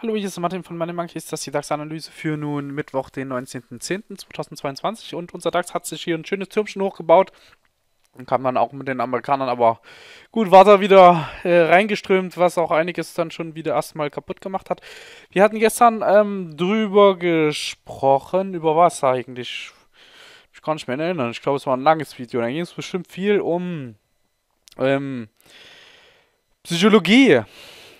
Hallo, hier ist Martin von Money Monkeys. Das ist die DAX-Analyse für nun Mittwoch, den 19.10.2022. Und unser DAX hat sich hier ein schönes Türmchen hochgebaut. Und kam dann auch mit den Amerikanern, aber gut, war da wieder äh, reingeströmt, was auch einiges dann schon wieder erstmal kaputt gemacht hat. Wir hatten gestern ähm, drüber gesprochen, über was eigentlich? Ich kann nicht mehr erinnern. Ich glaube, es war ein langes Video. Da ging es bestimmt viel um ähm, Psychologie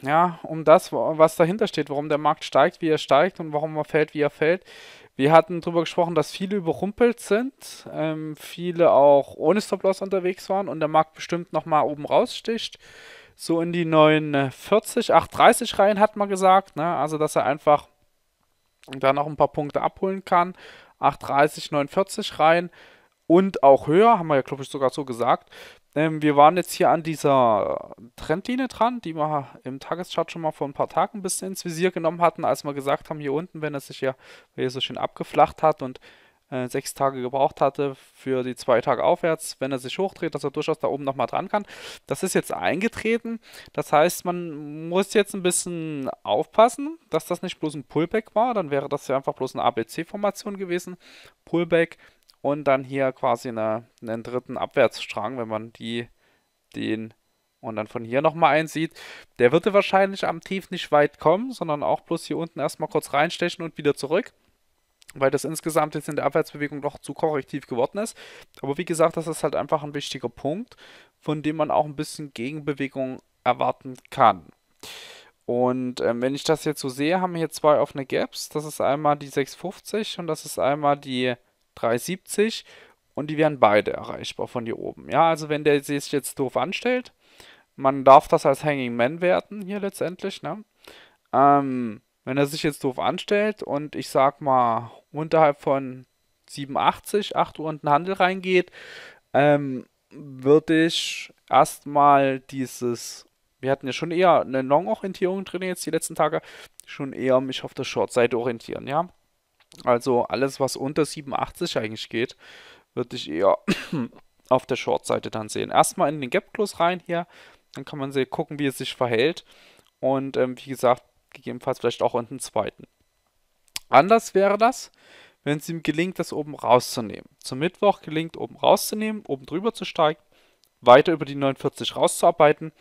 ja, um das, was dahinter steht, warum der Markt steigt, wie er steigt und warum er fällt, wie er fällt. Wir hatten darüber gesprochen, dass viele überrumpelt sind, ähm, viele auch ohne Stop-Loss unterwegs waren und der Markt bestimmt nochmal oben raussticht. So in die 940, 830 Reihen hat man gesagt, ne? also dass er einfach da noch ein paar Punkte abholen kann. 830, 49 Reihen und auch höher, haben wir ja glaube ich sogar so gesagt. Ähm, wir waren jetzt hier an dieser Trendlinie dran, die wir im Tageschart schon mal vor ein paar Tagen ein bisschen ins Visier genommen hatten, als wir gesagt haben, hier unten, wenn er sich ja hier so schön abgeflacht hat und äh, sechs Tage gebraucht hatte für die zwei Tage aufwärts, wenn er sich hochdreht, dass er durchaus da oben nochmal dran kann. Das ist jetzt eingetreten. Das heißt, man muss jetzt ein bisschen aufpassen, dass das nicht bloß ein Pullback war. Dann wäre das ja einfach bloß eine ABC-Formation gewesen. Pullback und dann hier quasi eine, einen dritten Abwärtsstrang, wenn man die, den und dann von hier nochmal einsieht. Der würde wahrscheinlich am Tief nicht weit kommen, sondern auch bloß hier unten erstmal kurz reinstechen und wieder zurück. Weil das insgesamt jetzt in der Abwärtsbewegung doch zu korrektiv geworden ist. Aber wie gesagt, das ist halt einfach ein wichtiger Punkt, von dem man auch ein bisschen Gegenbewegung erwarten kann. Und ähm, wenn ich das jetzt so sehe, haben wir hier zwei offene Gaps. Das ist einmal die 650 und das ist einmal die 370 und die wären beide erreichbar von hier oben. Ja, also wenn der sich jetzt doof anstellt, man darf das als Hanging Man werten hier letztendlich, ne? Ähm, wenn er sich jetzt doof anstellt und ich sag mal unterhalb von 87, 8 Uhr in den Handel reingeht, ähm, würde ich erstmal dieses, wir hatten ja schon eher eine Long-Orientierung drin jetzt die letzten Tage, schon eher mich auf der Short-Seite orientieren, ja. Also alles, was unter 87 eigentlich geht, würde ich eher auf der Short-Seite dann sehen. Erstmal in den Gap-Close rein hier, dann kann man sehen, gucken, wie es sich verhält. Und ähm, wie gesagt, gegebenenfalls vielleicht auch in den zweiten. Anders wäre das, wenn es ihm gelingt, das oben rauszunehmen. Zum Mittwoch gelingt, oben rauszunehmen, oben drüber zu steigen, weiter über die 49 rauszuarbeiten.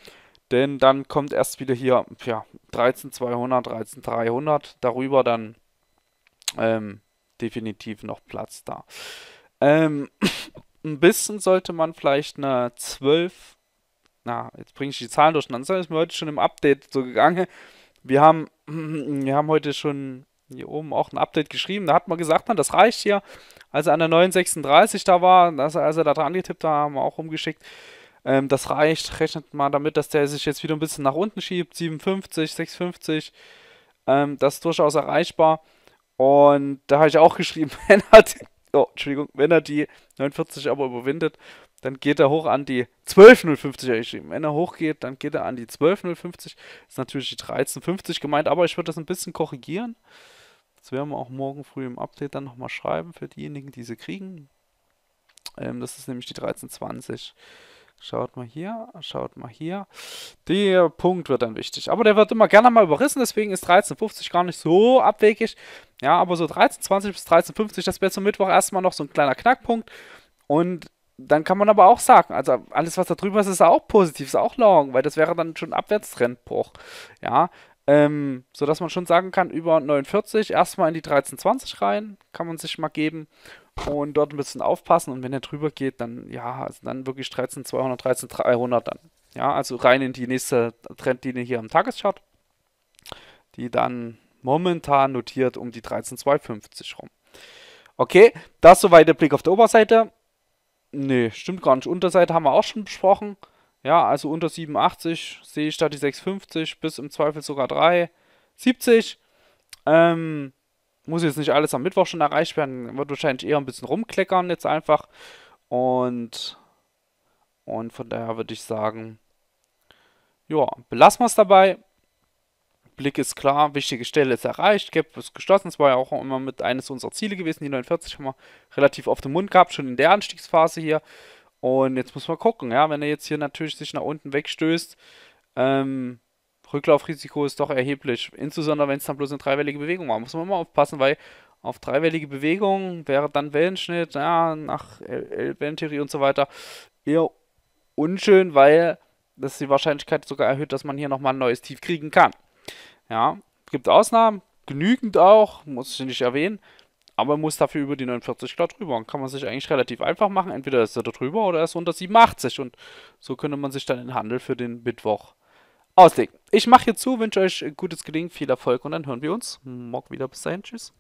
Denn dann kommt erst wieder hier ja, 13.200, 13.300, darüber dann ähm, definitiv noch Platz da. Ähm, ein bisschen sollte man vielleicht eine 12, na, jetzt bringe ich die Zahlen durcheinander, das ist mir heute schon im Update so gegangen. Wir haben, wir haben heute schon hier oben auch ein Update geschrieben, da hat man gesagt, das reicht hier. Als er an der 936 da war, als er, als er da dran getippt hat, haben wir auch rumgeschickt. Ähm, das reicht, rechnet mal damit, dass der sich jetzt wieder ein bisschen nach unten schiebt, 57, 650. Ähm, das ist durchaus erreichbar. Und da habe ich auch geschrieben, wenn er, die, oh, Entschuldigung, wenn er die 49 aber überwindet, dann geht er hoch an die 12050 habe ich geschrieben. Wenn er hochgeht, dann geht er an die 12050. Das ist natürlich die 1350 gemeint, aber ich würde das ein bisschen korrigieren. Das werden wir auch morgen früh im Update dann nochmal schreiben für diejenigen, die sie kriegen. Ähm, das ist nämlich die 1320. Schaut mal hier, schaut mal hier. Der Punkt wird dann wichtig. Aber der wird immer gerne mal überrissen, deswegen ist 13,50 gar nicht so abwegig. Ja, aber so 13,20 bis 13,50, das wäre zum Mittwoch erstmal noch so ein kleiner Knackpunkt. Und dann kann man aber auch sagen, also alles, was da drüber ist, ist auch positiv, ist auch long, weil das wäre dann schon ein Abwärtstrendbruch. Ja, ähm, sodass man schon sagen kann, über 49 erstmal in die 13,20 rein, kann man sich mal geben und dort ein bisschen aufpassen. Und wenn er drüber geht, dann ja, also dann wirklich 13.200, 13.300 dann. Ja, also rein in die nächste Trendlinie hier am Tageschart, die dann momentan notiert um die 13.250 rum. Okay, das soweit der Blick auf der Oberseite. Nee, stimmt gar nicht. Unterseite haben wir auch schon besprochen. Ja, also unter 87 sehe ich da die 650 bis im Zweifel sogar 370. Ähm, muss jetzt nicht alles am Mittwoch schon erreicht werden. Wird wahrscheinlich eher ein bisschen rumkleckern jetzt einfach. Und, und von daher würde ich sagen, ja, belassen wir es dabei. Blick ist klar, wichtige Stelle ist erreicht, Gap ist geschlossen, das war ja auch immer mit eines unserer Ziele gewesen, die 49 haben wir relativ auf den Mund gehabt, schon in der Anstiegsphase hier. Und jetzt muss man gucken, ja, wenn er jetzt hier natürlich sich nach unten wegstößt, ähm, Rücklaufrisiko ist doch erheblich. Insbesondere wenn es dann bloß eine dreiwellige Bewegung war. Muss man mal aufpassen, weil auf dreiwellige Bewegung wäre dann Wellenschnitt, ja, nach Wellentheorie und so weiter, eher unschön, weil das die Wahrscheinlichkeit sogar erhöht, dass man hier nochmal ein neues Tief kriegen kann. Ja, gibt Ausnahmen, genügend auch, muss ich nicht erwähnen, aber muss dafür über die 49 klar drüber. Kann man sich eigentlich relativ einfach machen, entweder ist er da drüber oder er ist unter 87 und so könnte man sich dann den Handel für den Mittwoch auslegen. Ich mache hier zu, wünsche euch gutes Gelingen, viel Erfolg und dann hören wir uns morgen wieder. Bis dahin, tschüss.